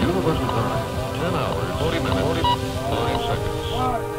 Universal time, 10 hours, 40 minutes, 40 seconds.